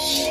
Yeah.